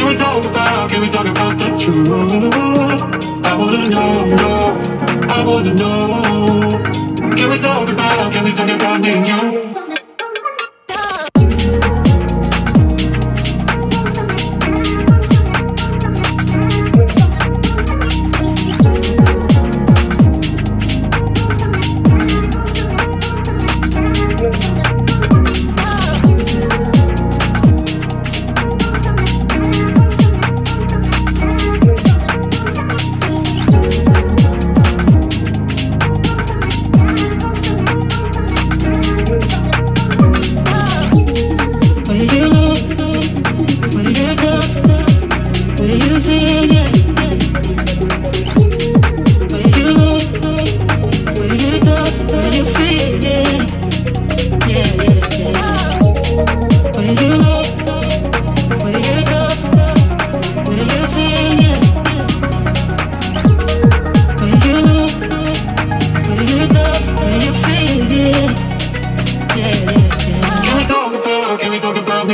Can we talk about, can we talk about the truth? I wanna know, know, I wanna know. Can we talk about, can we talk about me and you?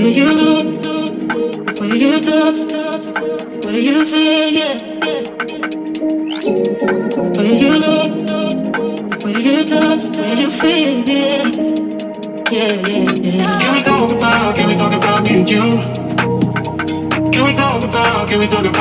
Will you know? Will you touch? Will you feel? Yeah. Will you know? Will you touch? Will you feel? Yeah. Yeah, yeah, yeah. Can we talk about, can we talk about me and you? Can we talk about, can we talk about